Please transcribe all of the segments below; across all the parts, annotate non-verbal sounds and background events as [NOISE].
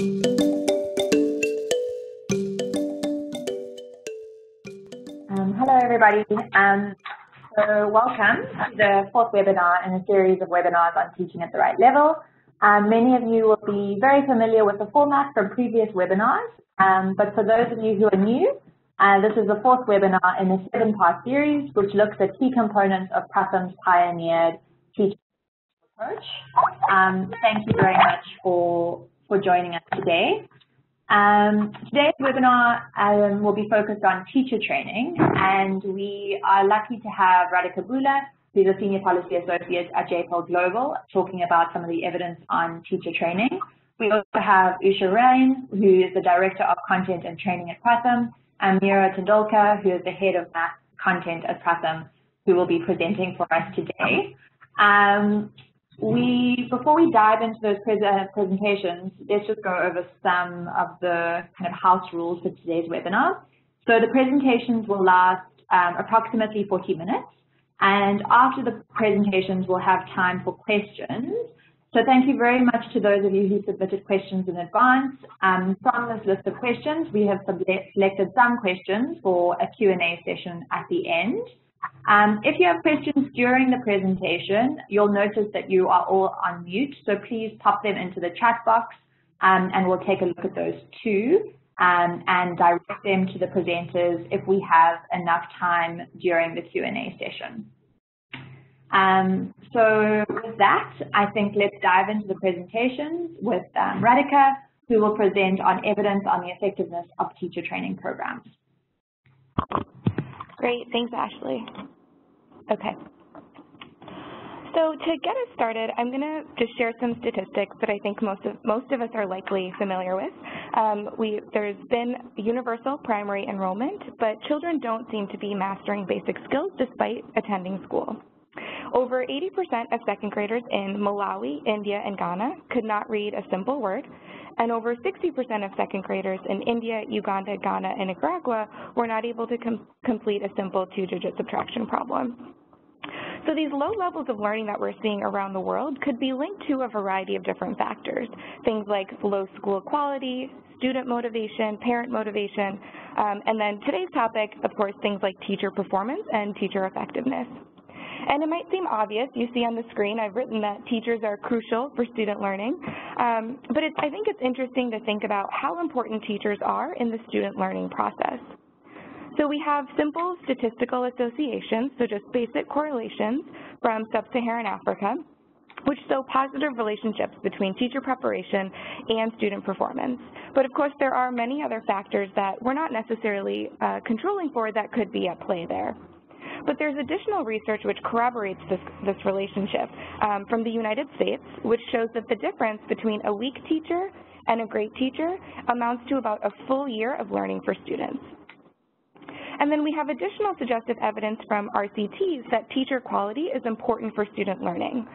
Um, hello, everybody. Um, so welcome to the fourth webinar in a series of webinars on teaching at the right level. Um, many of you will be very familiar with the format from previous webinars, um, but for those of you who are new, uh, this is the fourth webinar in a seven-part series which looks at key components of Pratham's pioneered teaching approach. Um, thank you very much for, for joining us today. Um, today's webinar um, will be focused on teacher training, and we are lucky to have Radhika Bhula, who's a Senior Policy Associate at J-PAL Global, talking about some of the evidence on teacher training. We also have Usha Rane, who is the Director of Content and Training at Pratham, and Mira Tendolkar, who is the Head of Math Content at Pratham, who will be presenting for us today. Um, we, before we dive into those uh, presentations, let's just go over some of the kind of house rules for today's webinar. So the presentations will last um, approximately 40 minutes, and after the presentations, we'll have time for questions. So thank you very much to those of you who submitted questions in advance. Um, from this list of questions, we have selected some questions for a Q&A session at the end. Um, if you have questions during the presentation, you'll notice that you are all on mute, so please pop them into the chat box um, and we'll take a look at those too um, and direct them to the presenters if we have enough time during the Q&A session. Um, so with that, I think let's dive into the presentations with um, Radhika, who will present on evidence on the effectiveness of teacher training programs. Great, thanks Ashley. Okay. So to get us started, I'm going to just share some statistics that I think most of, most of us are likely familiar with. Um, we, there's been universal primary enrollment, but children don't seem to be mastering basic skills despite attending school. Over 80% of second graders in Malawi, India, and Ghana could not read a simple word, and over 60% of second graders in India, Uganda, Ghana, and Nicaragua were not able to com complete a simple two-digit subtraction problem. So these low levels of learning that we're seeing around the world could be linked to a variety of different factors, things like low school quality, student motivation, parent motivation, um, and then today's topic, of course, things like teacher performance and teacher effectiveness. And it might seem obvious, you see on the screen, I've written that teachers are crucial for student learning, um, but I think it's interesting to think about how important teachers are in the student learning process. So we have simple statistical associations, so just basic correlations from sub-Saharan Africa, which show positive relationships between teacher preparation and student performance. But of course, there are many other factors that we're not necessarily uh, controlling for that could be at play there. But there's additional research which corroborates this, this relationship um, from the United States, which shows that the difference between a weak teacher and a great teacher amounts to about a full year of learning for students. And then we have additional suggestive evidence from RCTs that teacher quality is important for student learning.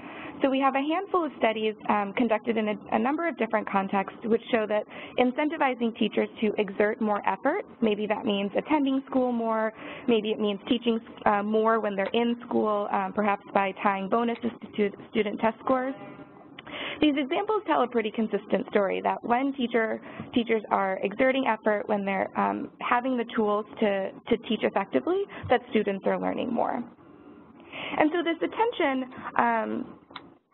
So we have a handful of studies um, conducted in a, a, number of different contexts which show that incentivizing teachers to exert more effort, maybe that means attending school more, maybe it means teaching uh, more when they're in school, um, perhaps by tying bonuses to student test scores. These examples tell a pretty consistent story that when teacher, teachers are exerting effort, when they're um, having the tools to, to teach effectively, that students are learning more. And so this attention um,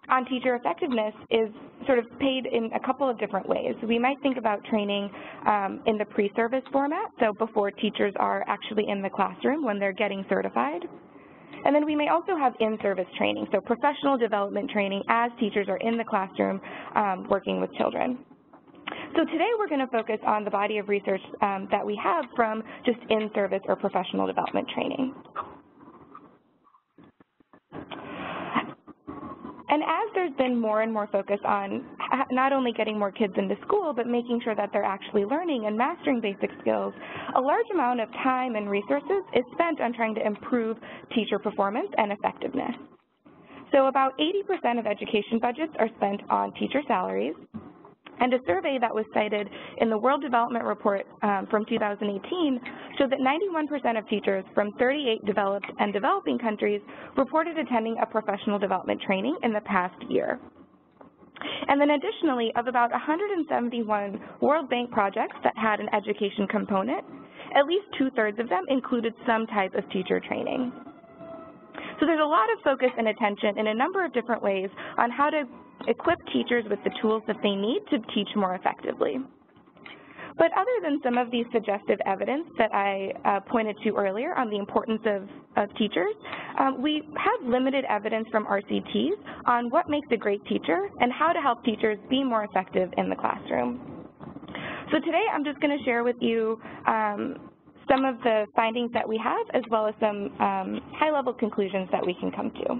on teacher effectiveness is sort of paid in a couple of different ways. We might think about training um, in the pre-service format, so before teachers are actually in the classroom when they're getting certified. And then we may also have in-service training, so professional development training as teachers are in the classroom um, working with children. So today we're going to focus on the body of research um, that we have from just in-service or professional development training. And as there's been more and more focus on not only getting more kids into school, but making sure that they're actually learning and mastering basic skills, a large amount of time and resources is spent on trying to improve teacher performance and effectiveness. So about 80% of education budgets are spent on teacher salaries, and a survey that was cited in the World Development Report um, from 2018 showed that 91% of teachers from 38 developed and developing countries reported attending a professional development training in the past year. And then additionally, of about 171 World Bank projects that had an education component, at least two-thirds of them included some type of teacher training. So there's a lot of focus and attention in a number of different ways on how to equip teachers with the tools that they need to teach more effectively. But other than some of the suggestive evidence that I uh, pointed to earlier on the importance of, of teachers, um, we have limited evidence from RCTs on what makes a great teacher and how to help teachers be more effective in the classroom. So today I'm just going to share with you um, some of the findings that we have as well as some um, high-level conclusions that we can come to.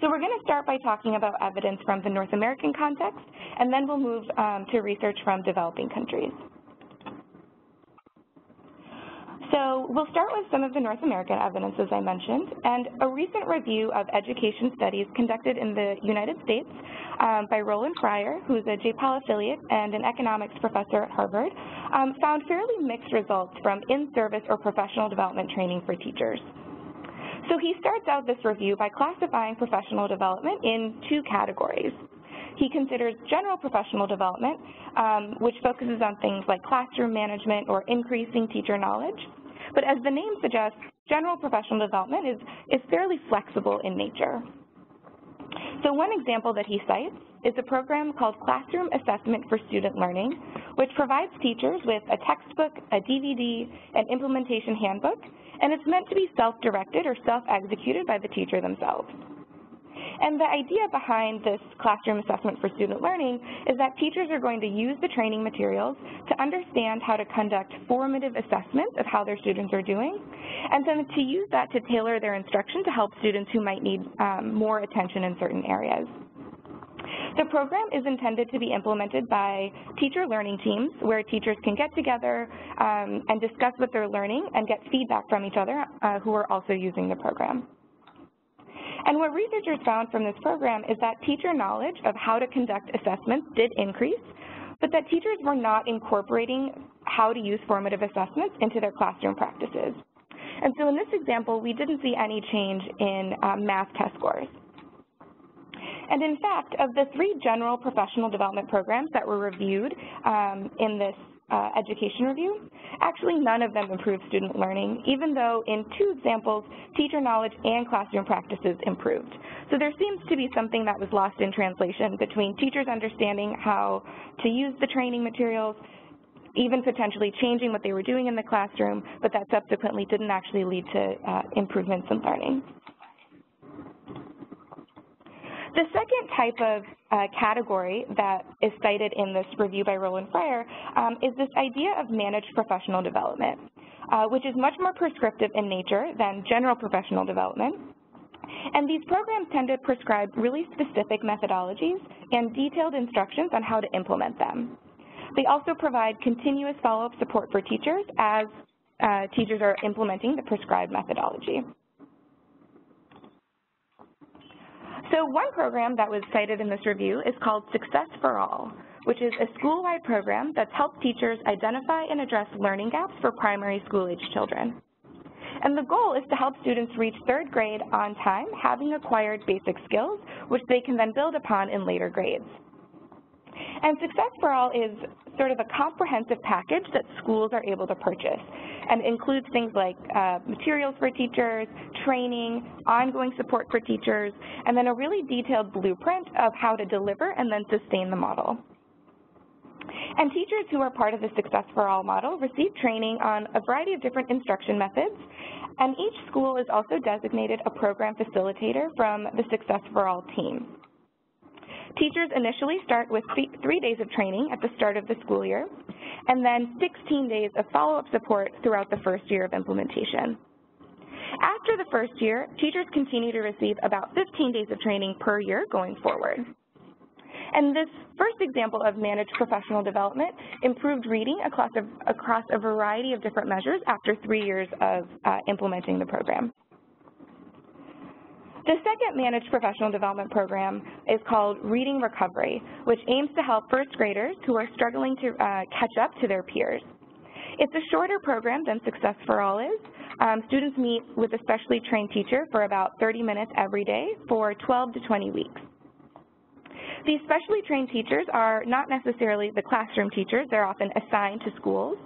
So we're going to start by talking about evidence from the North American context, and then we'll move um, to research from developing countries. So we'll start with some of the North American evidence, as I mentioned, and a recent review of education studies conducted in the United States um, by Roland Fryer, who's a J-PAL affiliate and an economics professor at Harvard, um, found fairly mixed results from in-service or professional development training for teachers. So he starts out this review by classifying professional development in two categories. He considers general professional development, um, which focuses on things like classroom management or increasing teacher knowledge. But as the name suggests, general professional development is, is fairly flexible in nature. So one example that he cites is a program called Classroom Assessment for Student Learning, which provides teachers with a textbook, a DVD, an implementation handbook, and it's meant to be self-directed or self-executed by the teacher themselves. And the idea behind this classroom assessment for student learning is that teachers are going to use the training materials to understand how to conduct formative assessments of how their students are doing, and then to use that to tailor their instruction to help students who might need um, more attention in certain areas. The program is intended to be implemented by teacher learning teams where teachers can get together um, and discuss what they're learning and get feedback from each other uh, who are also using the program. And what researchers found from this program is that teacher knowledge of how to conduct assessments did increase, but that teachers were not incorporating how to use formative assessments into their classroom practices. And so in this example, we didn't see any change in um, math test scores. And in fact, of the three general professional development programs that were reviewed um, in this uh, education review, actually none of them improved student learning, even though in two examples, teacher knowledge and classroom practices improved. So there seems to be something that was lost in translation between teachers understanding how to use the training materials, even potentially changing what they were doing in the classroom, but that subsequently didn't actually lead to uh, improvements in learning. The second type of uh, category that is cited in this review by Roland Fryer um, is this idea of managed professional development, uh, which is much more prescriptive in nature than general professional development. And these programs tend to prescribe really specific methodologies and detailed instructions on how to implement them. They also provide continuous follow-up support for teachers as uh, teachers are implementing the prescribed methodology. So one program that was cited in this review is called Success for All, which is a school-wide program that's helped teachers identify and address learning gaps for primary school-age children. And the goal is to help students reach third grade on time, having acquired basic skills, which they can then build upon in later grades. And Success for All is sort of a comprehensive package that schools are able to purchase and includes things like uh, materials for teachers, training, ongoing support for teachers, and then a really detailed blueprint of how to deliver and then sustain the model. And teachers who are part of the Success for All model receive training on a variety of different instruction methods, and each school is also designated a program facilitator from the Success for All team. Teachers initially start with three days of training at the start of the school year, and then 16 days of follow-up support throughout the first year of implementation. After the first year, teachers continue to receive about 15 days of training per year going forward. And this first example of managed professional development improved reading across a, across a variety of different measures after three years of uh, implementing the program. The second managed professional development program is called Reading Recovery, which aims to help first graders who are struggling to uh, catch up to their peers. It's a shorter program than Success for All is. Um, students meet with a specially trained teacher for about 30 minutes every day for 12 to 20 weeks. These specially trained teachers are not necessarily the classroom teachers. They're often assigned to schools,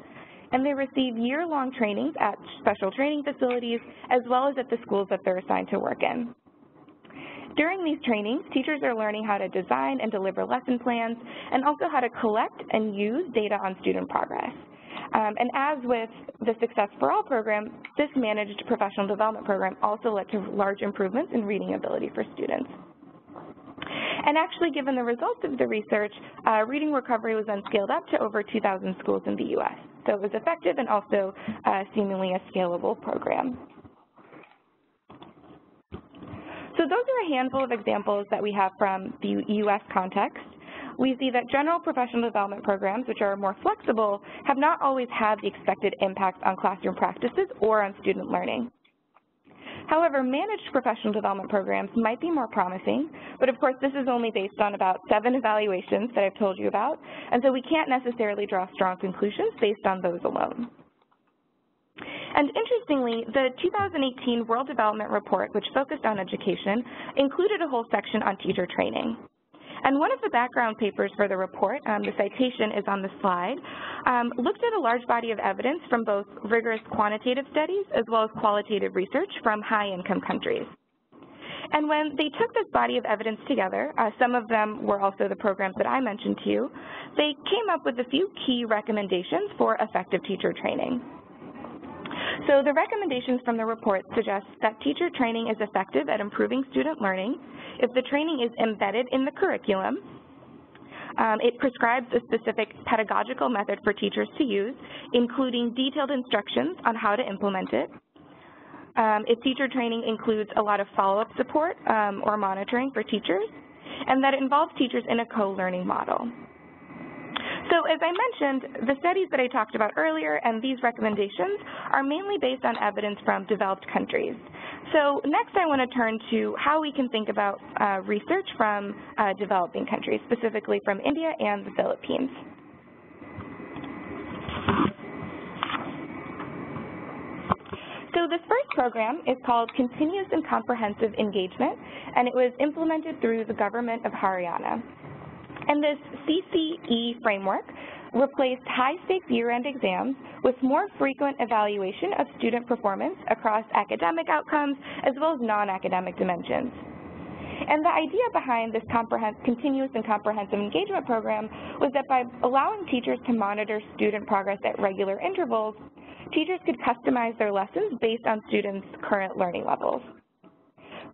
and they receive year-long trainings at special training facilities as well as at the schools that they're assigned to work in. During these trainings, teachers are learning how to design and deliver lesson plans and also how to collect and use data on student progress. Um, and as with the Success for All program, this managed professional development program also led to large improvements in reading ability for students. And actually, given the results of the research, uh, reading recovery was then scaled up to over 2,000 schools in the U.S. So it was effective and also uh, seemingly a scalable program. So those are a handful of examples that we have from the U.S. context. We see that general professional development programs, which are more flexible, have not always had the expected impact on classroom practices or on student learning. However, managed professional development programs might be more promising, but of course this is only based on about seven evaluations that I've told you about, and so we can't necessarily draw strong conclusions based on those alone. And interestingly, the 2018 World Development Report, which focused on education, included a whole section on teacher training. And one of the background papers for the report, um, the citation is on the slide, um, looked at a large body of evidence from both rigorous quantitative studies as well as qualitative research from high-income countries. And when they took this body of evidence together, uh, some of them were also the programs that I mentioned to you, they came up with a few key recommendations for effective teacher training. So the recommendations from the report suggest that teacher training is effective at improving student learning if the training is embedded in the curriculum, um, it prescribes a specific pedagogical method for teachers to use, including detailed instructions on how to implement it. Um, if teacher training includes a lot of follow-up support um, or monitoring for teachers, and that it involves teachers in a co-learning model. So as I mentioned, the studies that I talked about earlier and these recommendations are mainly based on evidence from developed countries. So next I want to turn to how we can think about uh, research from uh, developing countries, specifically from India and the Philippines. So this first program is called Continuous and Comprehensive Engagement, and it was implemented through the government of Haryana. And this CCE framework replaced high-stakes year-end exams with more frequent evaluation of student performance across academic outcomes as well as non-academic dimensions. And the idea behind this continuous and comprehensive engagement program was that by allowing teachers to monitor student progress at regular intervals, teachers could customize their lessons based on students' current learning levels.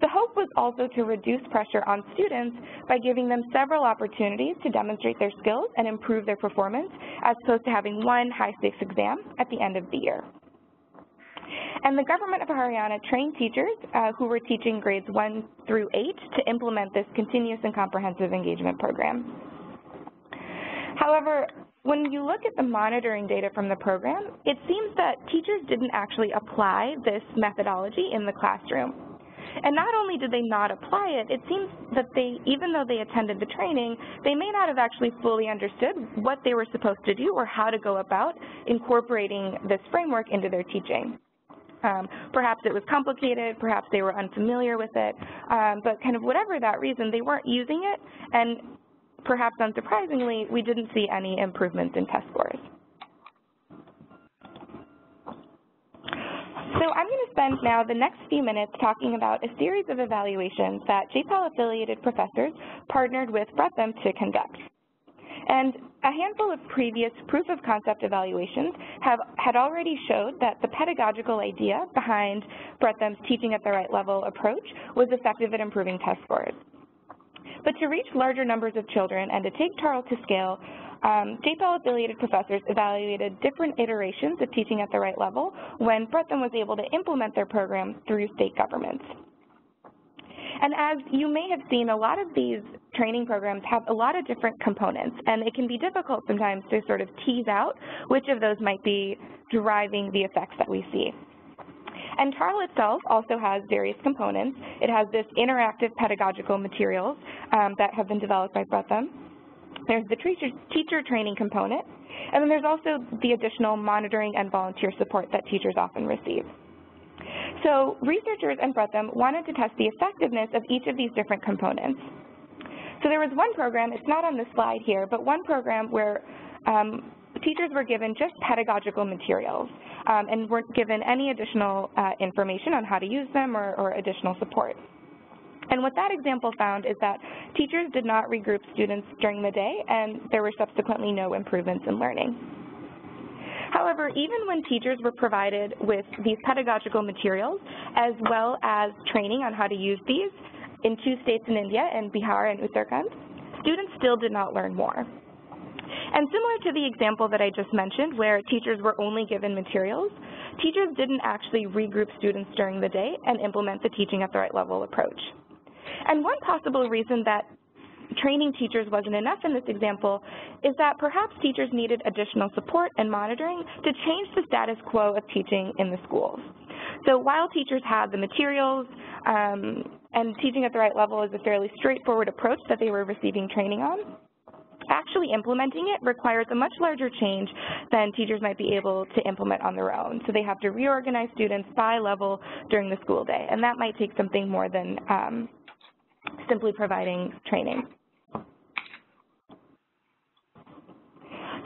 The hope was also to reduce pressure on students by giving them several opportunities to demonstrate their skills and improve their performance, as opposed to having one high-stakes exam at the end of the year. And the government of Haryana trained teachers uh, who were teaching grades 1 through 8 to implement this continuous and comprehensive engagement program. However, when you look at the monitoring data from the program, it seems that teachers didn't actually apply this methodology in the classroom. And not only did they not apply it, it seems that they, even though they attended the training, they may not have actually fully understood what they were supposed to do or how to go about incorporating this framework into their teaching. Um, perhaps it was complicated, perhaps they were unfamiliar with it, um, but kind of whatever that reason, they weren't using it, and perhaps unsurprisingly, we didn't see any improvements in test scores. So I'm going to spend now the next few minutes talking about a series of evaluations that JPAL-affiliated professors partnered with Pratham to conduct. And a handful of previous proof-of-concept evaluations have, had already showed that the pedagogical idea behind Pratham's teaching at the right level approach was effective at improving test scores. But to reach larger numbers of children and to take TARL to scale, um, JPAL-affiliated professors evaluated different iterations of teaching at the right level when Pratham was able to implement their program through state governments. And as you may have seen, a lot of these training programs have a lot of different components, and it can be difficult sometimes to sort of tease out which of those might be driving the effects that we see. And TARL itself also has various components. It has this interactive pedagogical materials um, that have been developed by Pratham. There's the teacher, training component, and then there's also the additional monitoring and volunteer support that teachers often receive. So researchers and Pratham wanted to test the effectiveness of each of these different components. So there was one program, it's not on the slide here, but one program where um, teachers were given just pedagogical materials um, and weren't given any additional uh, information on how to use them or, or additional support. And what that example found is that teachers did not regroup students during the day, and there were subsequently no improvements in learning. However, even when teachers were provided with these pedagogical materials, as well as training on how to use these in two states in India, in Bihar and Uttarakhand, students still did not learn more. And similar to the example that I just mentioned, where teachers were only given materials, teachers didn't actually regroup students during the day and implement the teaching at the right level approach. And one possible reason that training teachers wasn't enough in this example is that perhaps teachers needed additional support and monitoring to change the status quo of teaching in the schools. So while teachers had the materials um, and teaching at the right level is a fairly straightforward approach that they were receiving training on, actually implementing it requires a much larger change than teachers might be able to implement on their own. So they have to reorganize students by level during the school day, and that might take something more than um, simply providing training.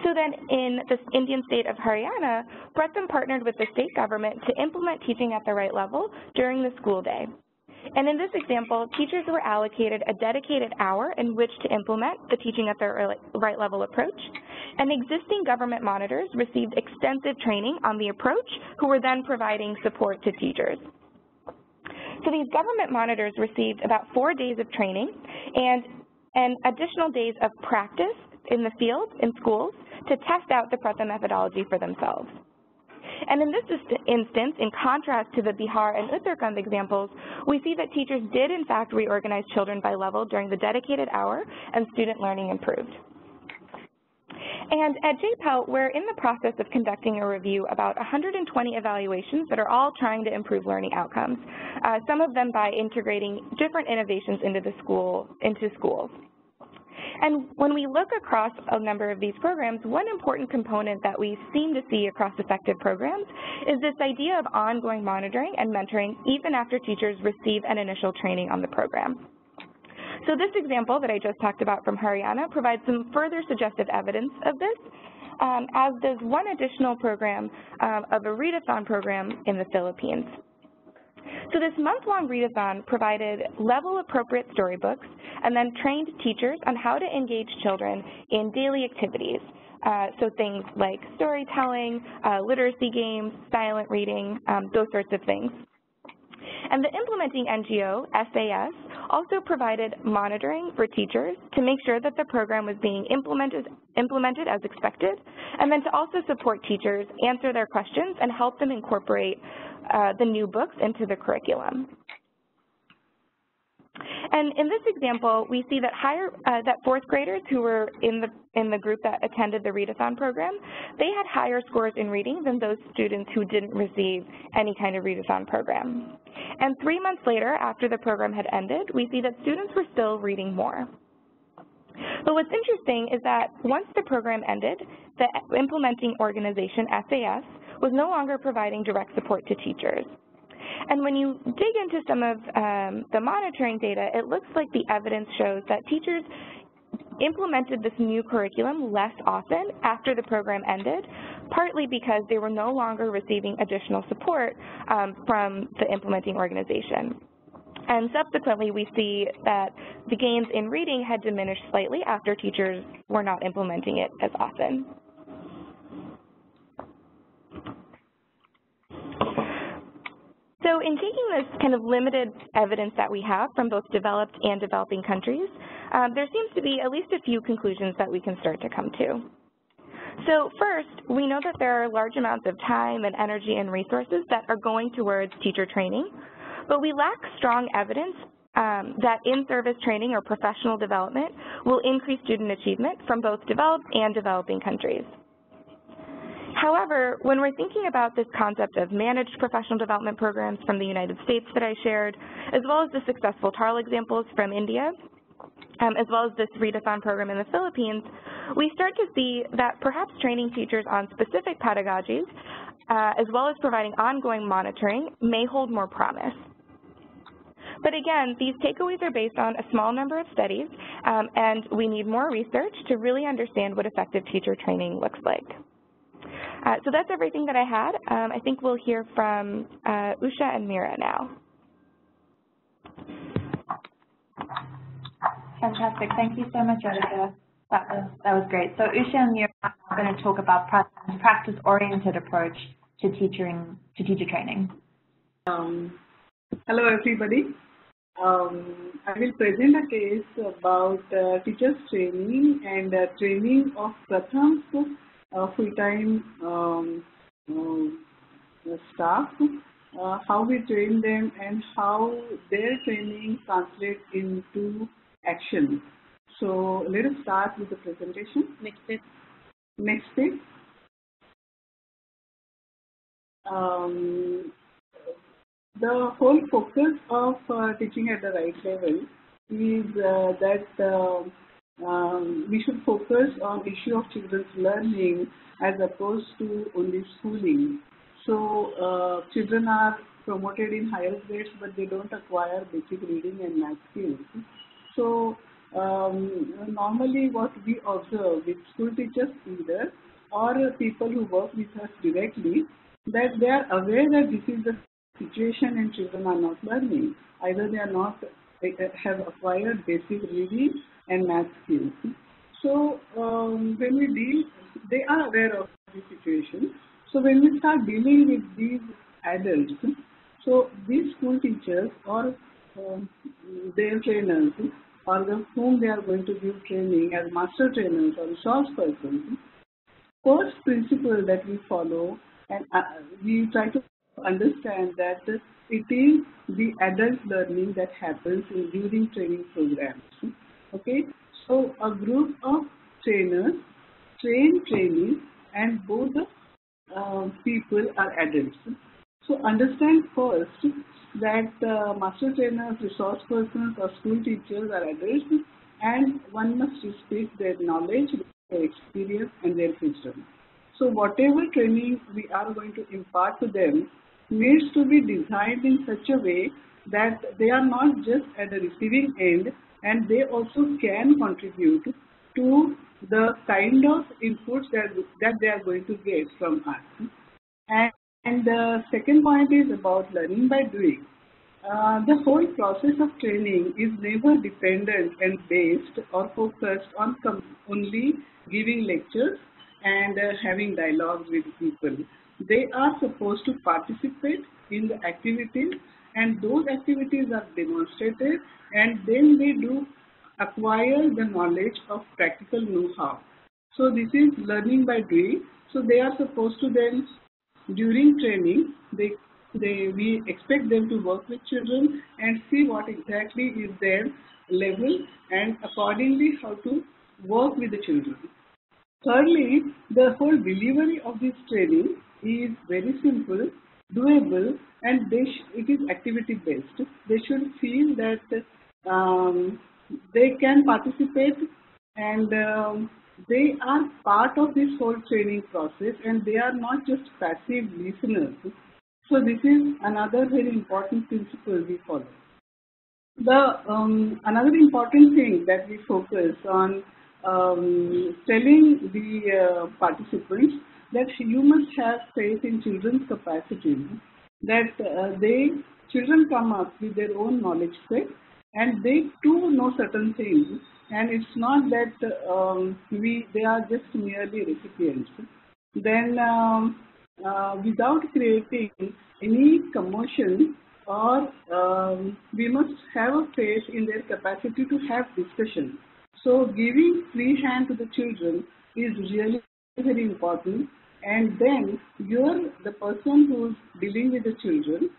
So then in the Indian state of Haryana, Pratham partnered with the state government to implement teaching at the right level during the school day. And in this example, teachers were allocated a dedicated hour in which to implement the teaching at the right level approach, and existing government monitors received extensive training on the approach who were then providing support to teachers. So these government monitors received about four days of training and, and additional days of practice in the field, in schools, to test out the Pratham methodology for themselves. And in this instance, in contrast to the Bihar and Uttarakhand examples, we see that teachers did in fact reorganize children by level during the dedicated hour and student learning improved. And at J-PAL, we're in the process of conducting a review about 120 evaluations that are all trying to improve learning outcomes, uh, some of them by integrating different innovations into the school, into schools. And when we look across a number of these programs, one important component that we seem to see across effective programs is this idea of ongoing monitoring and mentoring even after teachers receive an initial training on the program. So this example that I just talked about from Haryana provides some further suggestive evidence of this, um, as does one additional program um, of a readathon program in the Philippines. So this month-long readathon provided level-appropriate storybooks and then trained teachers on how to engage children in daily activities. Uh, so things like storytelling, uh, literacy games, silent reading, um, those sorts of things. And the implementing NGO, SAS, also provided monitoring for teachers to make sure that the program was being implemented, implemented as expected, and then to also support teachers, answer their questions, and help them incorporate uh, the new books into the curriculum. And in this example, we see that higher uh, that fourth graders who were in the in the group that attended the readathon program, they had higher scores in reading than those students who didn't receive any kind of readathon program. And three months later, after the program had ended, we see that students were still reading more. But what's interesting is that once the program ended, the implementing organization, SAS, was no longer providing direct support to teachers. And when you dig into some of um, the monitoring data, it looks like the evidence shows that teachers implemented this new curriculum less often after the program ended, partly because they were no longer receiving additional support um, from the implementing organization. And subsequently, we see that the gains in reading had diminished slightly after teachers were not implementing it as often. So in taking this kind of limited evidence that we have from both developed and developing countries, um, there seems to be at least a few conclusions that we can start to come to. So first, we know that there are large amounts of time and energy and resources that are going towards teacher training, but we lack strong evidence um, that in-service training or professional development will increase student achievement from both developed and developing countries. However, when we're thinking about this concept of managed professional development programs from the United States that I shared, as well as the successful TARL examples from India, um, as well as this readathon program in the Philippines, we start to see that perhaps training teachers on specific pedagogies, uh, as well as providing ongoing monitoring, may hold more promise. But again, these takeaways are based on a small number of studies, um, and we need more research to really understand what effective teacher training looks like. Uh, so that's everything that I had. Um, I think we'll hear from uh, Usha and Mira now. Fantastic. Thank you so much, Jessica. That was, that was great. So Usha and Mira are going to talk about practice-oriented approach to teaching to teacher training. Um, hello, everybody. Um, I will present a case about uh, teachers training and uh, training of Pratham's uh, full-time um, uh, staff, uh, how we train them and how their training translates into action. So let us start with the presentation. Next page. Next page. Um, the whole focus of uh, teaching at the right level is uh, that uh, um, we should focus on issue of children's learning as opposed to only schooling. So uh, children are promoted in higher grades but they don't acquire basic reading and math skills. So um, normally what we observe with school teachers either or people who work with us directly that they are aware that this is the situation and children are not learning. Either they are not they have acquired basic reading and math skills. So um, when we deal, they are aware of the situation. So when we start dealing with these adults, so these school teachers or um, their trainers or the whom they are going to give training as master trainers or resource persons, first principle that we follow and uh, we try to understand that it is the adult learning that happens in, during training programs. Okay, so a group of trainers train trainees and both the uh, people are adults. So understand first that uh, master trainers, resource persons or school teachers are adults and one must respect their knowledge, their experience and their wisdom. So whatever training we are going to impart to them needs to be designed in such a way that they are not just at the receiving end and they also can contribute to the kind of inputs that, that they are going to get from us. And, and the second point is about learning by doing. Uh, the whole process of training is never dependent and based or focused on only giving lectures and uh, having dialogues with people. They are supposed to participate in the activities and those activities are demonstrated and then they do acquire the knowledge of practical know-how. So this is learning by doing. So they are supposed to then, during training, they, they, we expect them to work with children and see what exactly is their level and accordingly how to work with the children. Thirdly, the whole delivery of this training is very simple, doable, and it is activity based. They should feel that um, they can participate and um, they are part of this whole training process and they are not just passive listeners. So this is another very important principle we follow. The um, another important thing that we focus on um, telling the uh, participants that you must have faith in children's capacity, that uh, they children come up with their own knowledge set and they too know certain things. And it's not that um, we they are just merely recipients. Then um, uh, without creating any commotion or um, we must have a faith in their capacity to have discussion. So giving free hand to the children is really very important and then you're the person who's dealing with the children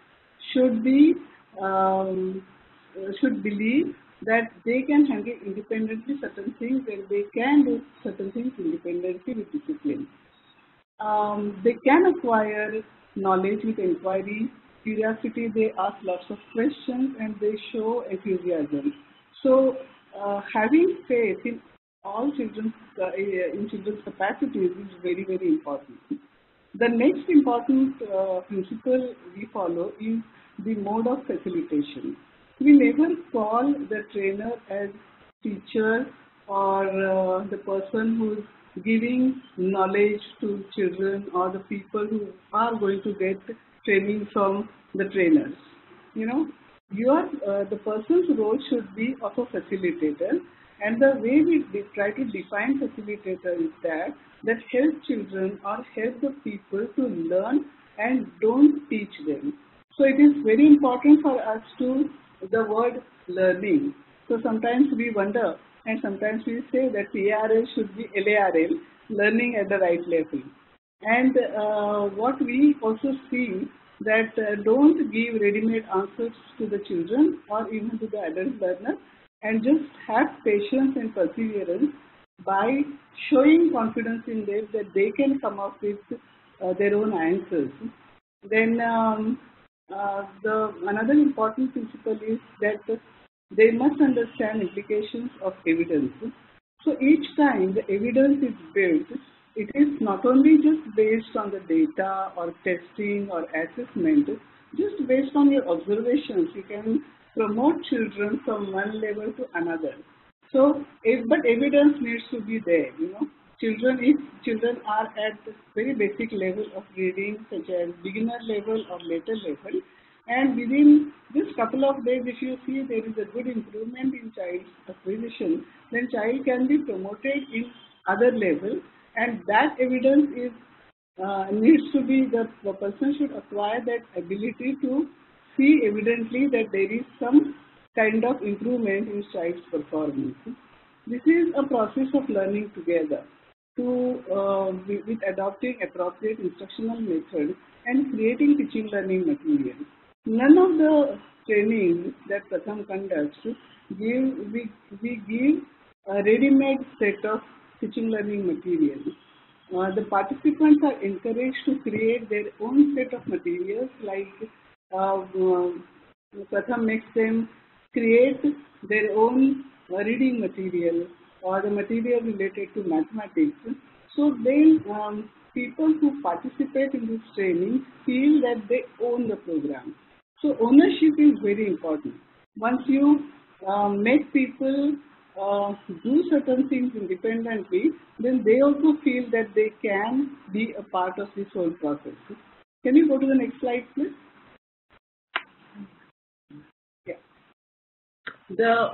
should be um, should believe that they can handle independently certain things and they can do certain things independently with discipline. Um, they can acquire knowledge with inquiry, curiosity, they ask lots of questions and they show enthusiasm. So uh, having faith in all children's uh, in children's capacities is very very important. The next important uh, principle we follow is the mode of facilitation. we never call the trainer as teacher or uh, the person who's giving knowledge to children or the people who are going to get training from the trainers. You know, your uh, the person's role should be of a facilitator and the way we try to define facilitator is that that help children or help the people to learn and don't teach them. So it is very important for us to the word learning. So sometimes we wonder and sometimes we say that PRL should be LARL, learning at the right level. And uh, what we also see that uh, don't give ready-made answers to the children or even to the adult learner and just have patience and perseverance by showing confidence in them that they can come up with uh, their own answers. Then um, uh, the another important principle is that they must understand implications of evidence. So each time the evidence is built, it is not only just based on the data or testing or assessment, just based on your observations, you can promote children from one level to another. So, if, but evidence needs to be there, you know. Children, if children are at very basic level of reading, such as beginner level or later level, and within this couple of days, if you see there is a good improvement in child's acquisition, then child can be promoted in other levels, and that evidence is uh, needs to be the person should acquire that ability to see evidently that there is some kind of improvement in child's performance. This is a process of learning together to uh, with adopting appropriate instructional methods and creating teaching learning materials. None of the training that Pratham conducts give we, we give a ready-made set of teaching learning materials. Uh, the participants are encouraged to create their own set of materials like Pratham makes them create their own reading material or the material related to mathematics. So then um, people who participate in this training feel that they own the program. So ownership is very important. Once you um, make people uh, do certain things independently, then they also feel that they can be a part of this whole process. Can you go to the next slide, please? The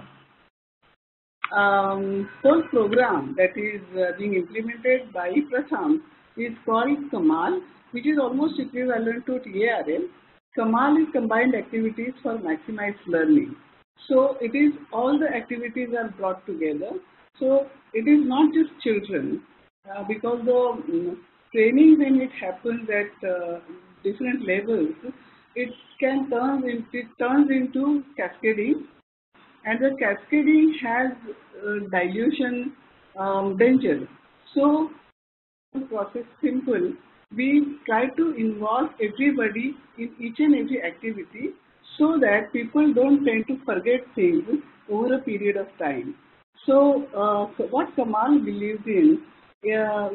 um, whole program that is uh, being implemented by Pratham is called CAMaL, which is almost equivalent to TARL. CAMaL is combined activities for maximized learning. So it is all the activities are brought together. So it is not just children uh, because the know, training when it happens at uh, different levels, it can turn into, it turns into cascading and the cascading has uh, dilution um, danger. So, process simple, we try to involve everybody in each and every activity so that people don't tend to forget things over a period of time. So, uh, what CAMaL believes in, uh,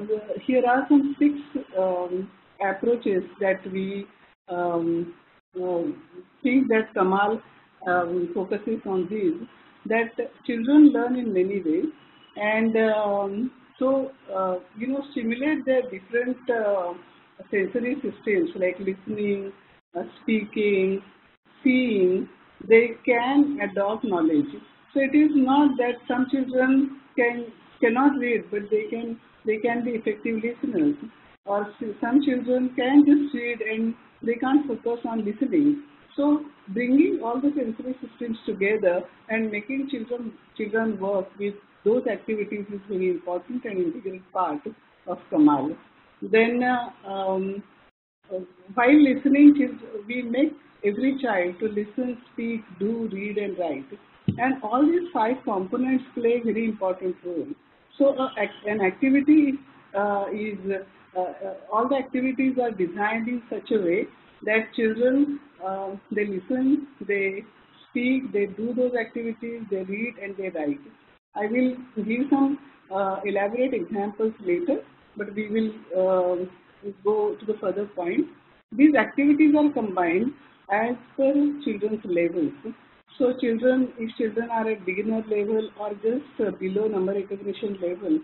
here are some six um, approaches that we um, uh, think that CAMaL um, focuses on this, that children learn in many ways and um, so, uh, you know, stimulate their different uh, sensory systems like listening, uh, speaking, seeing, they can adopt knowledge. So it is not that some children can cannot read, but they can they can be effective listeners, or some children can just read and they can't focus on listening. So bringing all the sensory systems together and making children children work with those activities is very important and integral part of CAMaL. Then uh, um, while listening, we make every child to listen, speak, do, read and write. And all these five components play a very important role. So uh, an activity uh, is, uh, uh, all the activities are designed in such a way that children, uh, they listen, they speak, they do those activities, they read and they write. I will give some uh, elaborate examples later, but we will uh, go to the further point. These activities are combined as per children's levels. So children, if children are at beginner level or just uh, below number recognition level,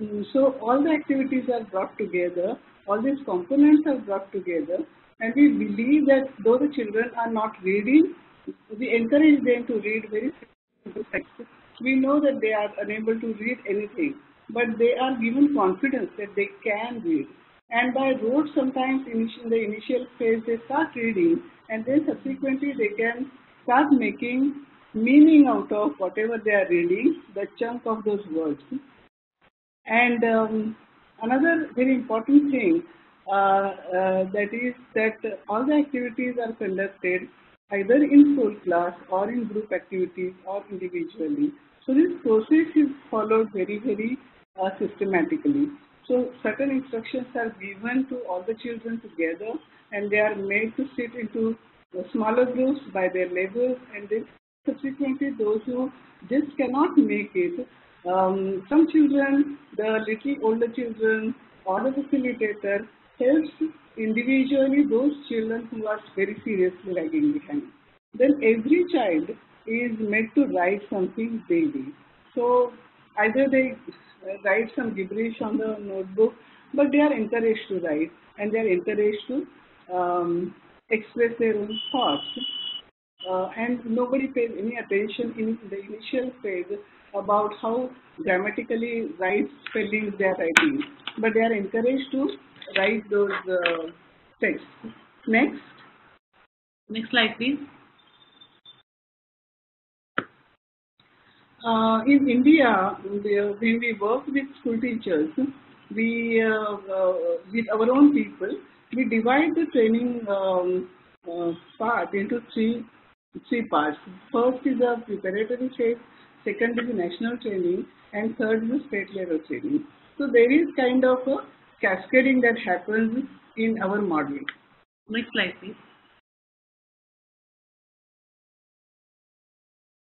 mm, so all the activities are brought together, all these components are brought together, and we believe that though the children are not reading, we encourage them to read very simple text. We know that they are unable to read anything, but they are given confidence that they can read. And by rote, sometimes in the initial phase, they start reading, and then subsequently they can start making meaning out of whatever they are reading, the chunk of those words. And um, another very important thing that is that all the activities are conducted either in full class or in group activities or individually. So this process is followed very, very uh, systematically. So certain instructions are given to all the children together and they are made to sit into smaller groups by their levels and then subsequently those who just cannot make it, um, some children, the little older children or the facilitator helps individually those children who are very seriously lagging behind. Then every child is made to write something daily. So either they write some gibberish on the notebook, but they are encouraged to write and they are encouraged to um, express their own thoughts. Uh, and nobody pays any attention in the initial phase about how grammatically right spellings they are writing, but they are encouraged to write those uh, texts. Next. Next slide, please. Uh, in India, when we work with school teachers, we, uh, uh, with our own people, we divide the training um, uh, part into three, three parts. First is the preparatory phase, second is the national training, and third is the state level training. So there is kind of a cascading that happens in our model. Next slide, please.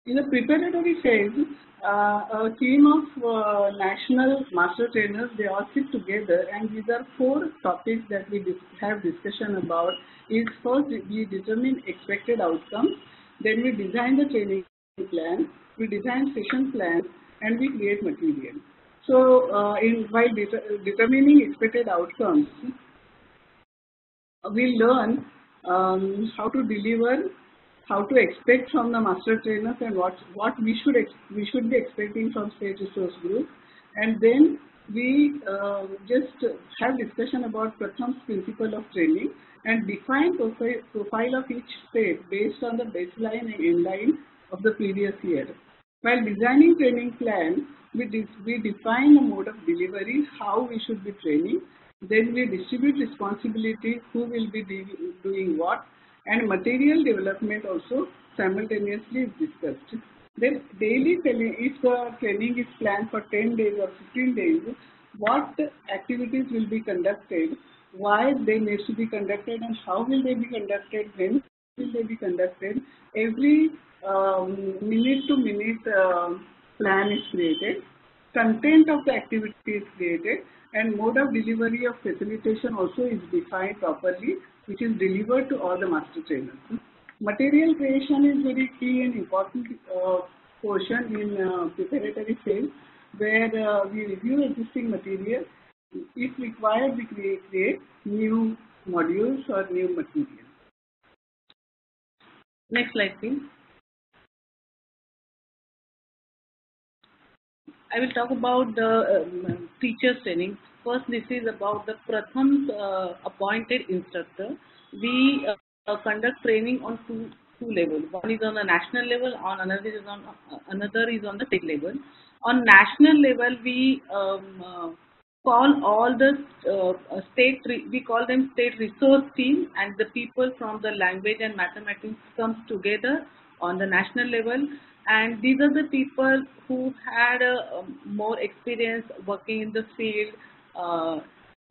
In the preparatory phase, uh, a team of uh, national master trainers, they all sit together and these are four topics that we dis have discussion about. Is first we determine expected outcomes, then we design the training plan, we design session plans and we create material. So uh, in while de determining expected outcomes, we learn um, how to deliver how to expect from the master trainers and what what we should we should be expecting from state resource group and then we uh, just have discussion about Pratham's principle of training and define profile, profile of each state based on the baseline and endline of the previous year. While designing training plan, we, we define a mode of delivery, how we should be training, then we distribute responsibility, who will be doing what, and material development also simultaneously is discussed. Then daily if the training is planned for 10 days or 15 days, what activities will be conducted, why they need to be conducted and how will they be conducted, when will they be conducted. Every um, minute to minute uh, plan is created, content of the activity is created and mode of delivery of facilitation also is defined properly which is delivered to all the master trainers. Material creation is very key and important uh, portion in uh, preparatory phase where uh, we review existing material. If required, we create, create new modules or new material. Next slide, please. I will talk about the um, training. First, this is about the Pratham uh, appointed instructor. We uh, conduct training on two two levels. One is on the national level, on another is on uh, another is on the state level. On national level, we um, uh, call all the uh, state we call them state resource team, and the people from the language and mathematics comes together on the national level and these are the people who had more experience working in the field. Uh,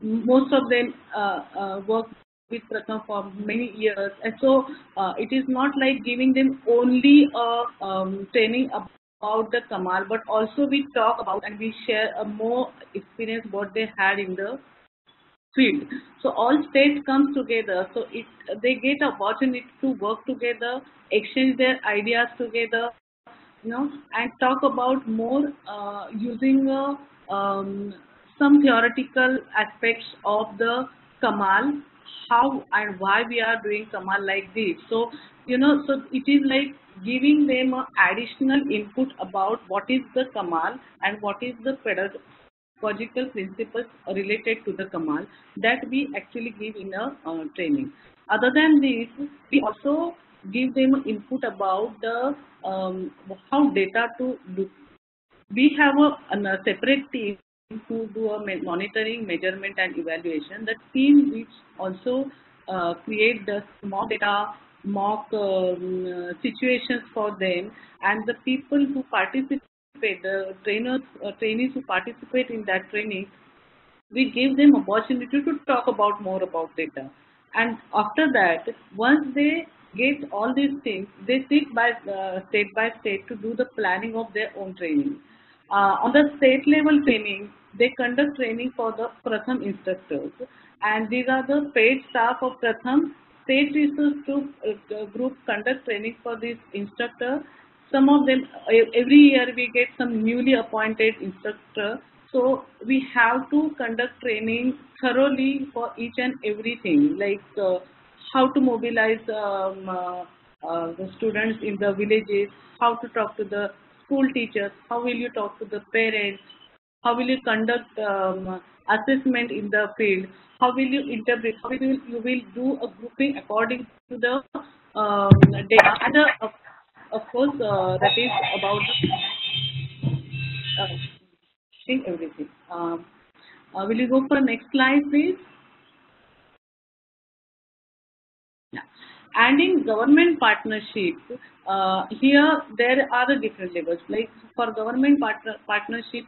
most of them uh, uh, work with Pratham for many years, and so uh, it is not like giving them only a um, training about the CAMaL, but also we talk about and we share a more experience what they had in the field. So all states come together. So it they get opportunity to work together, exchange their ideas together, you know, and talk about more uh, using uh, um, some theoretical aspects of the CAMaL, how and why we are doing CAMaL like this. So you know, so it is like giving them additional input about what is the CAMaL and what is the pedagogical principles related to the CAMaL that we actually give in a uh, training. Other than this, we also give them input about the um, how data to look. We have a, a separate team to do a monitoring, measurement and evaluation. That team which also uh, create the small data mock um, situations for them and the people who participate, the trainers, uh, trainees who participate in that training, we give them opportunity to talk about more about data. And after that, once they get all these things, they sit by uh, state by state to do the planning of their own training. Uh, on the state level training, they conduct training for the Pratham instructors and these are the paid staff of Pratham state resource group, uh, group conduct training for these instructors. Some of them, every year we get some newly appointed instructor. So we have to conduct training thoroughly for each and everything, like uh, how to mobilize um, uh, uh, the students in the villages, how to talk to the school teachers, how will you talk to the parents, how will you conduct um, assessment in the field, how will you interpret, how will you, you will do a grouping according to the um, data. And uh, of, course, uh, that is about uh, everything. Um, uh, will you go for next slide, please? And in government partnership, uh, here there are different levels. Like for government partner, partnership,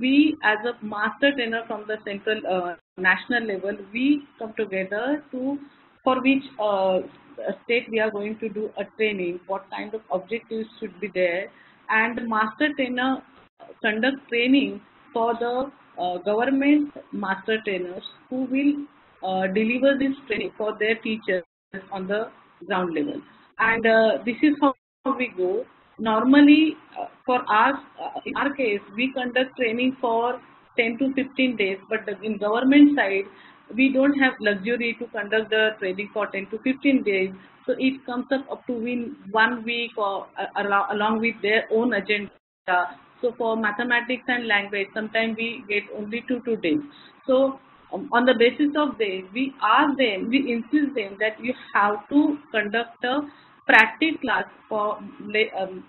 we as a master trainer from the central uh, national level, we come together to for which uh, state we are going to do a training, what kind of objectives should be there, and the master trainer conduct training for the uh, government master trainers who will uh, deliver this training for their teachers on the ground level. And uh, this is how we go. Normally, uh, for us, uh, in our case, we conduct training for 10 to 15 days, but in government side, we don't have luxury to conduct the training for 10 to 15 days. So it comes up up to win one week or uh, along with their own agenda. So for mathematics and language, sometimes we get only two two days. So on the basis of this, we ask them, we insist them that you have to conduct a practice class for um,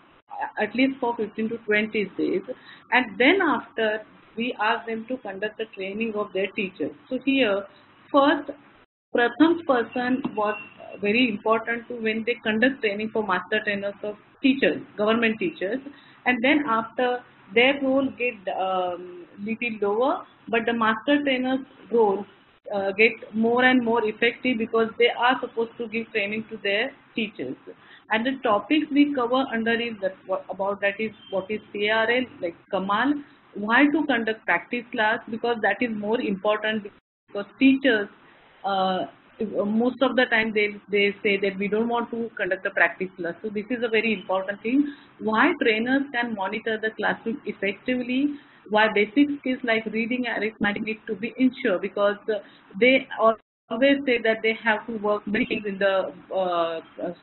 at least for 15 to 20 days and then after we ask them to conduct the training of their teachers. So here first Pratham's person was very important to when they conduct training for master trainers of teachers, government teachers and then after their role get um, little lower but the master trainer's role uh, get more and more effective because they are supposed to give training to their teachers. And the topics we cover under is that what, about that is what is CRL, like CAMaL, why to conduct practice class because that is more important because teachers uh, most of the time they, they say that we don't want to conduct a practice class. So this is a very important thing. Why trainers can monitor the classroom effectively why basic skills like reading arithmetic need to be ensured because they always say that they have to work many things in the uh, uh,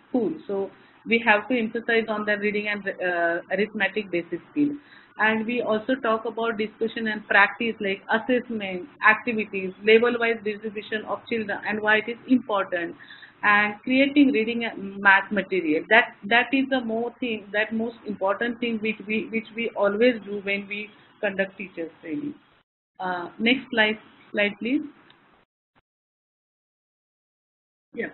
school. So we have to emphasize on the reading and uh, arithmetic basic skills. And we also talk about discussion and practice like assessment, activities, level-wise distribution of children and why it is important and creating reading and math material that that is the more thing that most important thing which we which we always do when we conduct teachers training. Uh, next slide, slide please. Yeah.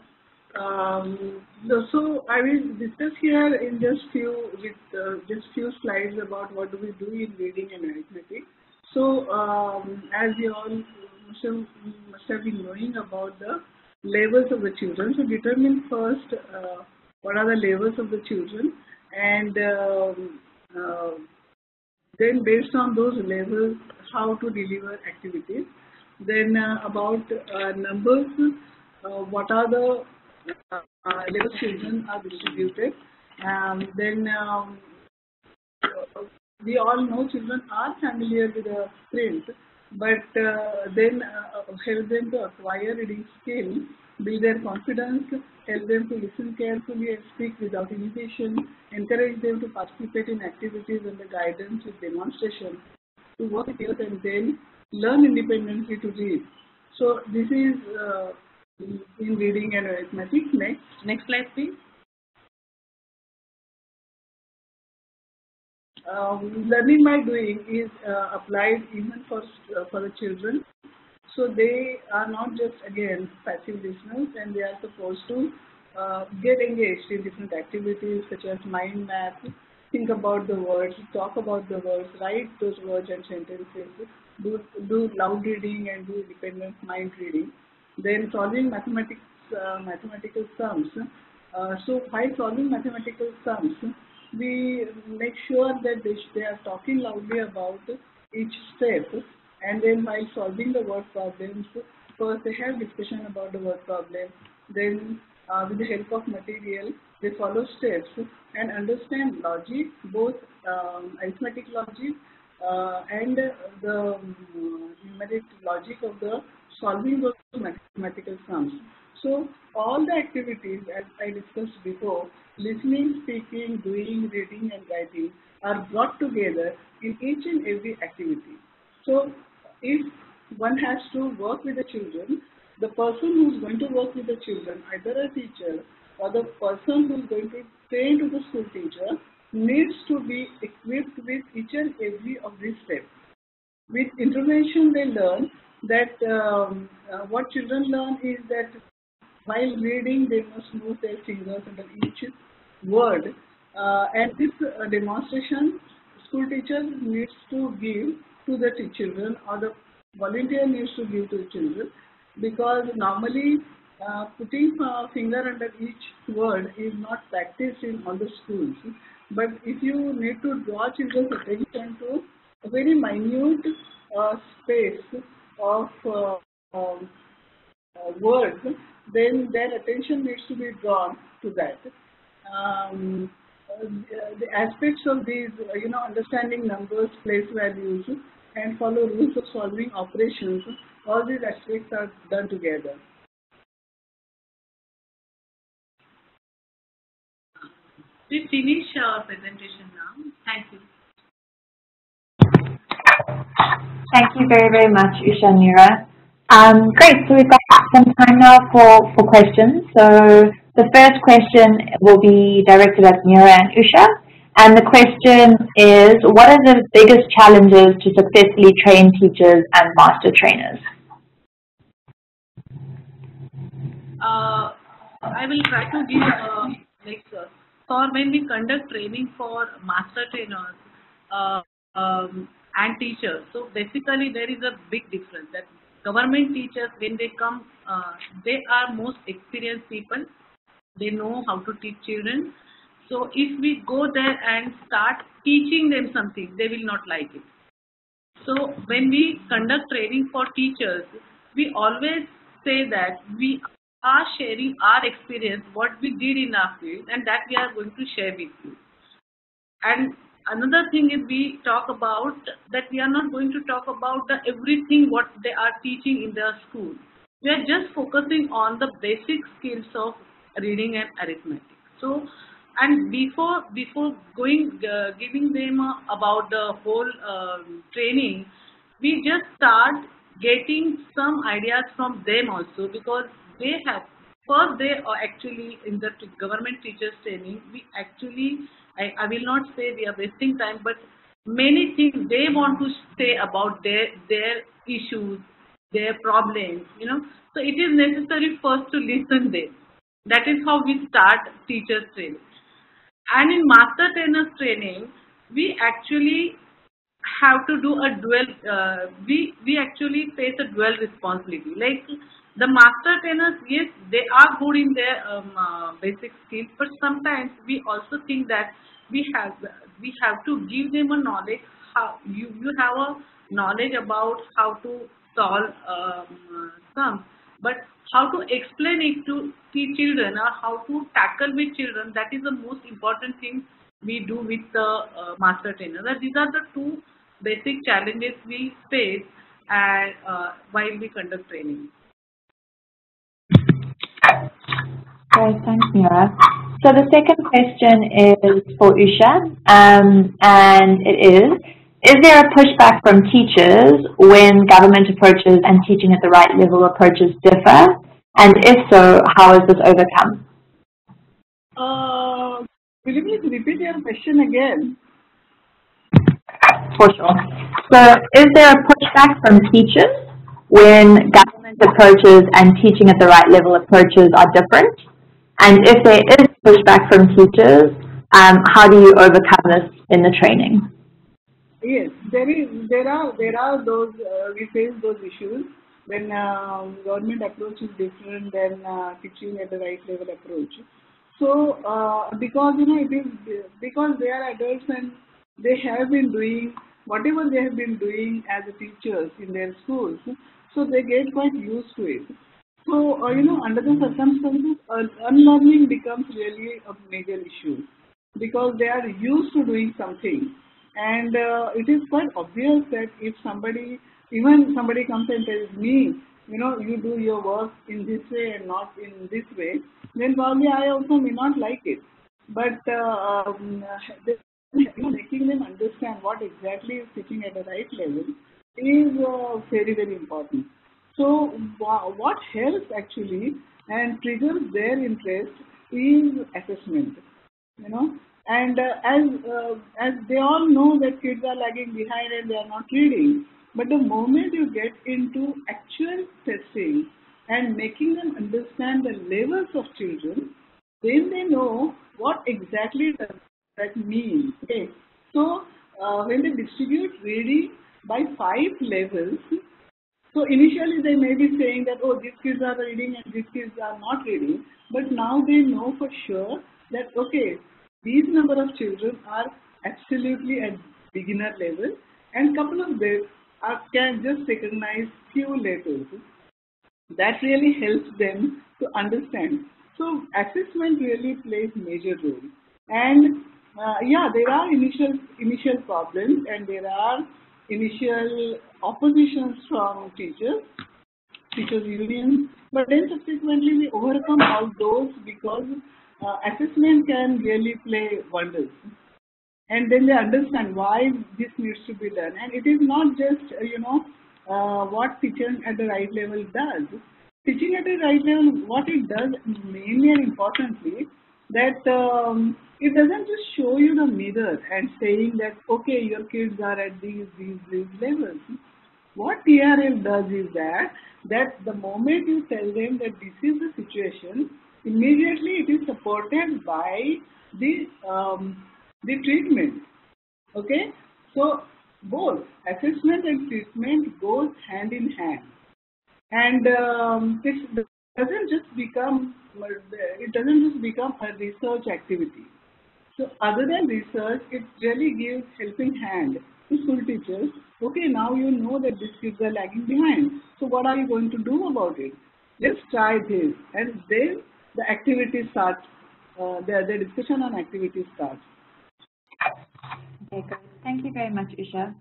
Um, so I will discuss here in just few with uh, just few slides about what do we do in reading and arithmetic. So um, as you all must have, must have been knowing about the levels of the children. So determine first uh, what are the levels of the children and um, uh, then based on those levels, how to deliver activities. then uh, about uh, numbers, uh, what are the level children are distributed, um, then um, we all know children are familiar with the print, but uh, then uh, help them to acquire reading skill, build their confidence, help them to listen carefully and speak without imitation, encourage them to participate in activities under guidance with demonstration, to work with and then learn independently to read. So this is uh, in reading and arithmetic. Next, next slide please. Um, learning by doing is uh, applied even for uh, for the children. So they are not just again passive listeners, and they are supposed to uh, get engaged in different activities such as mind map, think about the words, talk about the words, write those words and sentences, do do loud reading and do independent mind reading. Then solving mathematics uh, mathematical sums. Uh, so while solving mathematical sums, we make sure that they, they are talking loudly about each step and then while solving the word problems, first they have discussion about the word problem, then uh, with the help of material, they follow steps and understand logic, both um, arithmetic logic uh, and the um, numeric logic of the solving those mathematical sums. So all the activities as I discussed before, listening, speaking, doing, reading and writing are brought together in each and every activity. So if one has to work with the children, the person who is going to work with the children, either a teacher or the person who is going to train to the school teacher, needs to be equipped with each and every of these steps. With information they learn that um, uh, what children learn is that while reading, they must move their fingers under each word. Uh, and this uh, demonstration, school teacher needs to give to the children or the volunteer needs to give to the children because normally uh, putting a finger under each word is not practiced in all the schools. But if you need to draw children's attention to a very minute uh, space of uh, um, uh, words, then their attention needs to be drawn to that. Um, uh, the aspects of these, uh, you know, understanding numbers, place values, and follow rules of solving operations, all these aspects are done together. We finish our presentation now. Thank you. Thank you very, very much, Usha and Nira. Um, great, so we've got some time now for, for questions. So the first question will be directed at Nira and Usha. And the question is, what are the biggest challenges to successfully train teachers and master trainers? Uh, I will try to give, a lecture. for when we conduct training for master trainers uh, um, and teachers, so basically there is a big difference that government teachers, when they come, uh, they are most experienced people. They know how to teach children. So if we go there and start teaching them something, they will not like it. So when we conduct training for teachers, we always say that we are sharing our experience, what we did in our field, and that we are going to share with you. And another thing is we talk about that we are not going to talk about the everything what they are teaching in their school. We are just focusing on the basic skills of reading and arithmetic. So, and before before going uh, giving them uh, about the whole uh, training, we just start getting some ideas from them also because they have first they are actually in the government teachers training. We actually I, I will not say we are wasting time, but many things they want to say about their their issues, their problems, you know. So it is necessary first to listen them. That is how we start teachers training. And in master trainers training, we actually have to do a dual, uh, we, we actually face a dual responsibility. Like the master trainers, yes, they are good in their um, uh, basic skills, but sometimes we also think that we have we have to give them a knowledge how you you have a knowledge about how to solve um, some, but how to explain it to the children or how to tackle with children, that is the most important thing we do with the uh, master trainer. That these are the two basic challenges we face and, uh, while we conduct training. Great, thanks, Mira. So the second question is for Usha, um, and it is, is there a pushback from teachers when government approaches and teaching at the right level approaches differ? And if so, how is this overcome? Uh, will you please repeat your question again? For sure. So is there a pushback from teachers when government approaches and teaching at the right level approaches are different? And if there is pushback from teachers, um, how do you overcome this in the training? Yes, there is, there are, there are those, uh, we face those issues when um, government approach is different than uh, teaching at the right level approach. So, uh, because, you know, it is, because they are adults and they have been doing whatever they have been doing as teachers in their schools, so they get quite used to it. So, uh, you know, under the circumstances, unlearning becomes really a major issue because they are used to doing something. And uh, it is quite obvious that if somebody, even somebody comes and tells me, you know, you do your work in this way and not in this way, then probably I also may not like it. But uh, um, [LAUGHS] making them understand what exactly is teaching at the right level is uh, very, very important. So what helps actually and triggers their interest is assessment, you know. And uh, as uh, as they all know that kids are lagging behind and they are not reading, but the moment you get into actual testing and making them understand the levels of children, then they know what exactly does that mean. Okay, so uh, when they distribute reading by five levels, so initially they may be saying that, oh, these kids are reading and these kids are not reading. But now they know for sure that, okay, these number of children are absolutely at beginner level and couple of them are, can just recognize few letters. That really helps them to understand. So assessment really plays major role. And uh, yeah, there are initial initial problems and there are initial oppositions from teachers, teachers unions, but then subsequently we overcome all those because uh, assessment can really play wonders. And then they understand why this needs to be done. And it is not just, uh, you know, uh, what teaching at the right level does. Teaching at the right level, what it does mainly and importantly, that um, it doesn't just show you the mirror and saying that, okay, your kids are at these, these, these levels. What TaRL does is that, that the moment you tell them that this is the situation, immediately it is supported by the, um, the treatment. Okay? So, both assessment and treatment goes hand in hand. And um, doesn't just become, it doesn't just become a research activity. So other than research, it really gives helping hand to school teachers. Okay, now you know that these kids are lagging behind. So what are you going to do about it? Let's try this. And then the activity starts, uh, the, the discussion on activity starts. Okay, great. Thank you very much, Usha.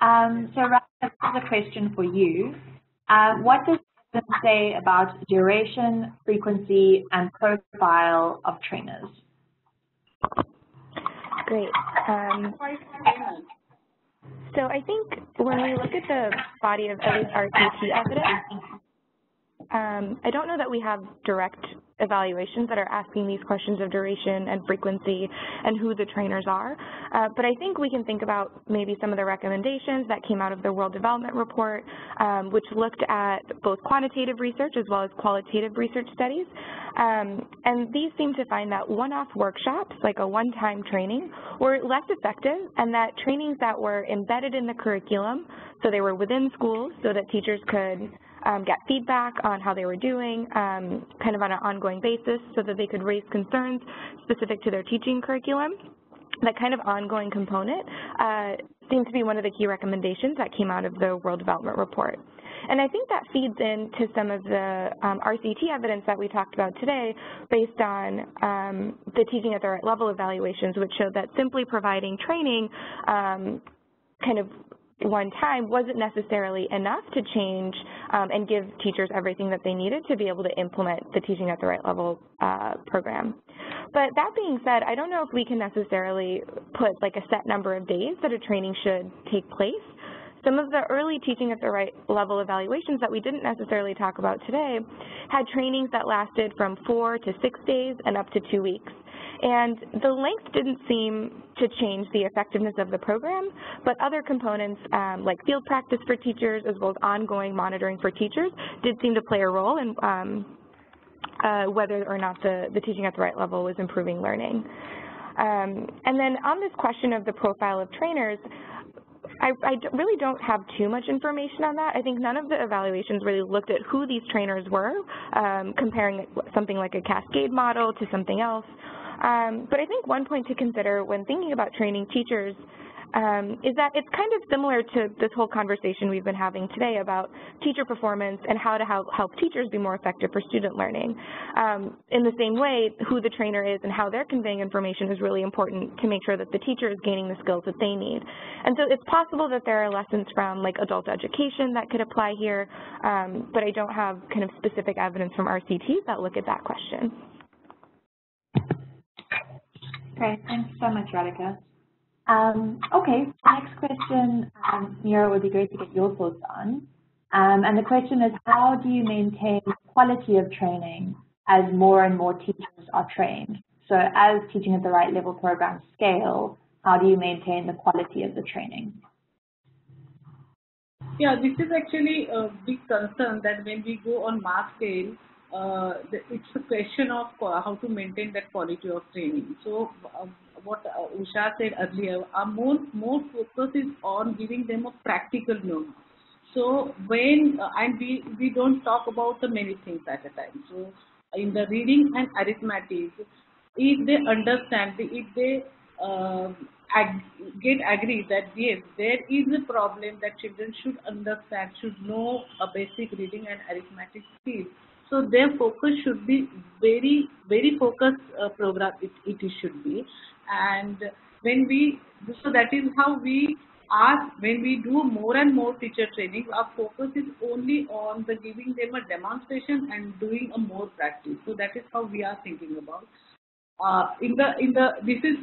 Um, so, Ryan, this is a question for you. Uh, what does it say about duration, frequency, and profile of trainers? Great. Um, so I think when we look at the body of at least RCT evidence, um, I don't know that we have direct evaluations that are asking these questions of duration and frequency and who the trainers are. Uh, but I think we can think about maybe some of the recommendations that came out of the World Development Report, um, which looked at both quantitative research as well as qualitative research studies. Um, and these seem to find that one-off workshops, like a one-time training, were less effective and that trainings that were embedded in the curriculum, so they were within schools so that teachers could get feedback on how they were doing, um, kind of on an ongoing basis so that they could raise concerns specific to their teaching curriculum. That kind of ongoing component uh, seems to be one of the key recommendations that came out of the World Development Report. And I think that feeds into some of the um, RCT evidence that we talked about today based on um, the teaching at the right level evaluations, which showed that simply providing training um, kind of one time wasn't necessarily enough to change um, and give teachers everything that they needed to be able to implement the teaching at the right level uh, program. But that being said, I don't know if we can necessarily put like a set number of days that a training should take place. Some of the early teaching at the right level evaluations that we didn't necessarily talk about today had trainings that lasted from four to six days and up to two weeks. And the length didn't seem to change the effectiveness of the program, but other components um, like field practice for teachers as well as ongoing monitoring for teachers did seem to play a role in um, uh, whether or not the, the teaching at the right level was improving learning. Um, and then on this question of the profile of trainers, I, I really don't have too much information on that. I think none of the evaluations really looked at who these trainers were, um, comparing something like a cascade model to something else. Um, but I think one point to consider when thinking about training teachers um, is that it's kind of similar to this whole conversation we've been having today about teacher performance and how to help, teachers be more effective for student learning. Um, in the same way, who the trainer is and how they're conveying information is really important to make sure that the teacher is gaining the skills that they need. And so it's possible that there are lessons from like adult education that could apply here, um, but I don't have kind of specific evidence from RCTs that look at that question. Great, thanks so much, Radhika. Um, okay, next question, um, Mira, would be great to get your thoughts on. Um, and the question is, how do you maintain quality of training as more and more teachers are trained? So as teaching at the right level programs scale, how do you maintain the quality of the training? Yeah, this is actually a big concern that when we go on mass scale, uh, it's a question of how to maintain that quality of training. So um, what uh, Usha said earlier, our more, more focus is on giving them a practical know So when, uh, and we, we don't talk about the many things at a time. So in the reading and arithmetic, if they understand, if they uh, ag get agree that yes, there is a problem that children should understand, should know a basic reading and arithmetic skills so their focus should be very, very focused uh, program, it, it should be. And when we, so that is how we are, when we do more and more teacher training, our focus is only on the giving them a demonstration and doing a more practice. So that is how we are thinking about. Uh, in the in the this is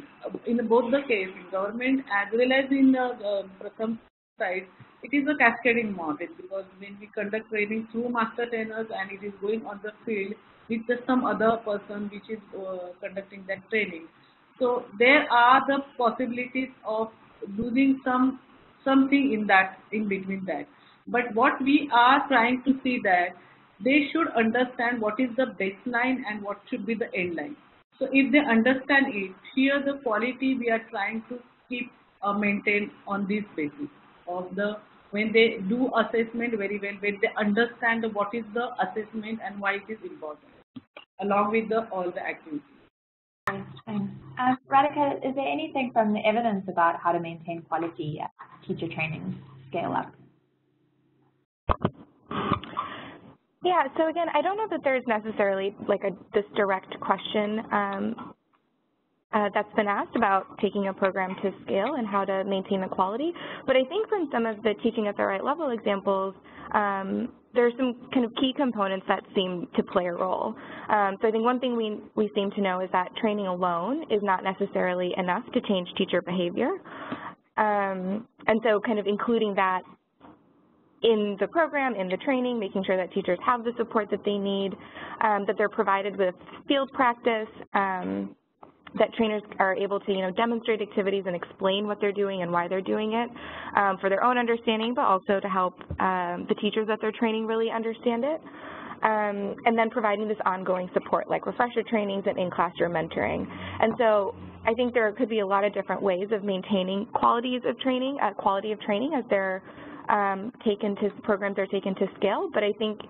in both the case in government as well as in the uh, Pratham side it is a cascading model because when we conduct training through master trainers and it is going on the field with some other person which is uh, conducting that training. So there are the possibilities of losing some something in that in between that. But what we are trying to see that they should understand what is the baseline and what should be the end line. So if they understand it, here the quality we are trying to keep uh, maintain on this basis of the when they do assessment very well, when they understand what is the assessment and why it is important, along with the all the activities. Thanks. Uh, Radhika, is there anything from the evidence about how to maintain quality at teacher training scale up? Yeah, so again, I don't know that there's necessarily like a this direct question um, that's been asked about taking a program to scale and how to maintain the quality. But I think from some of the teaching at the right level examples, um, there are some kind of key components that seem to play a role. Um, so I think one thing we, we seem to know is that training alone is not necessarily enough to change teacher behavior. Um, and so kind of including that in the program, in the training, making sure that teachers have the support that they need, um, that they're provided with field practice, um, that trainers are able to, you know, demonstrate activities and explain what they're doing and why they're doing it um, for their own understanding, but also to help um, the teachers that they're training really understand it. Um, and then providing this ongoing support like refresher trainings and in-classroom mentoring. And so I think there could be a lot of different ways of maintaining qualities of training, uh, quality of training as they're um, taken to programs are taken to scale. But I think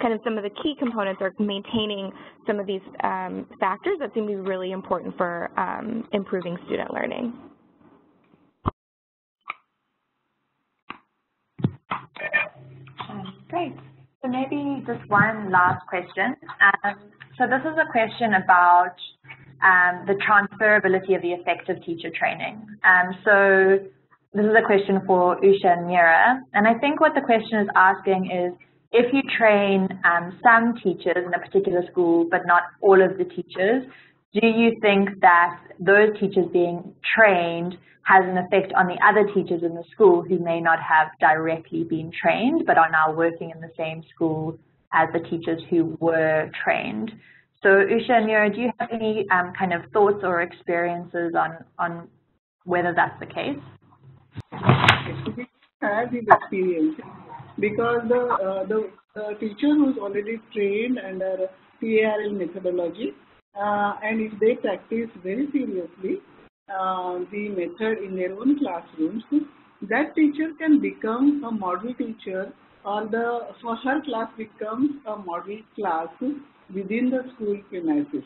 kind of some of the key components are maintaining some of these um, factors that seem to be really important for um, improving student learning. Um, Great. So maybe just one last question. Um, so this is a question about um, the transferability of the effective teacher training. Um, so this is a question for Usha and Mira, and I think what the question is asking is, if you train um, some teachers in a particular school, but not all of the teachers, do you think that those teachers being trained has an effect on the other teachers in the school who may not have directly been trained, but are now working in the same school as the teachers who were trained? So Usha and do you have any um, kind of thoughts or experiences on, on whether that's the case? Have because the, uh, the, teacher who's already trained under TaRL methodology uh, and if they practice very seriously uh, the method in their own classrooms, that teacher can become a model teacher or the for her class becomes a model class within the school premises.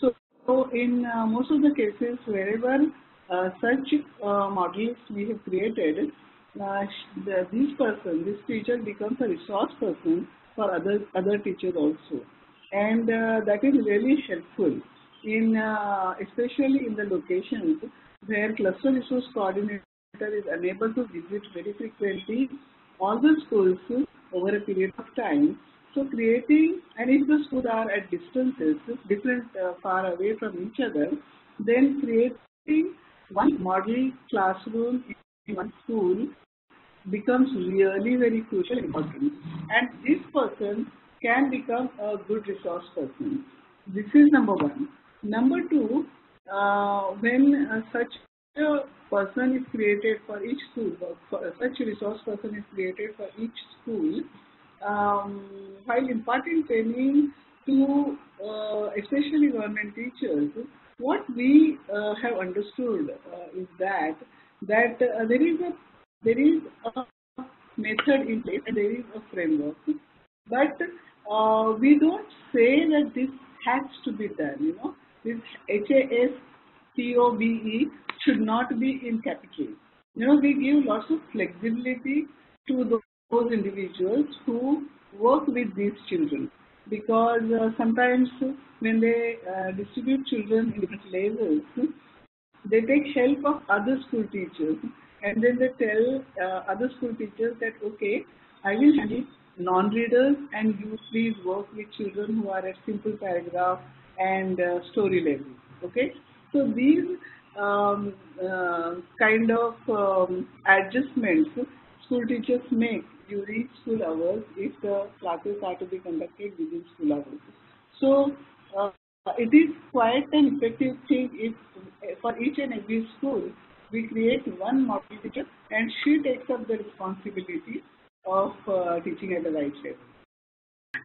So, so in uh, most of the cases, wherever uh, such models we have created, uh, the, this person, this teacher becomes a resource person for other other teachers also, and uh, that is really helpful in uh, especially in the locations where cluster resource coordinator is unable to visit very frequently all the schools over a period of time. So creating, and if the schools are at distances, different, uh, far away from each other, then creating one model classroom in one school becomes really very crucial important. And this person can become a good resource person. This is number one. Number two, uh, when uh, such a person is created for each school, for, such a resource person is created for each school, um, while imparting training to uh, especially government teachers, what we uh, have understood uh, is that that uh, there is a there is a method in place and there is a framework, but uh, we don't say that this has to be done. You know, this HAS COBE should not be in capital. You know, we give lots of flexibility to those those individuals who work with these children because uh, sometimes when they uh, distribute children in different levels, they take help of other school teachers and then they tell uh, other school teachers that okay, I will handle non-readers and you please work with children who are at simple paragraph and uh, story level. Okay, so these um, uh, kind of um, adjustments school teachers make during school hours if the classes are to be conducted within school hours. So uh, it is quite an effective thing if for each and every school we create one model teacher and she takes up the responsibility of uh, teaching at the right level.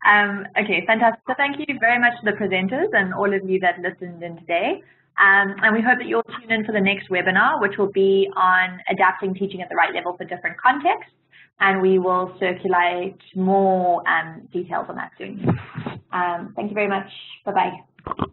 Um, okay, fantastic. So thank you very much to the presenters and all of you that listened in today. Um, and we hope that you'll tune in for the next webinar, which will be on adapting teaching at the right level for different contexts and we will circulate more um, details on that soon. Um, thank you very much. Bye-bye.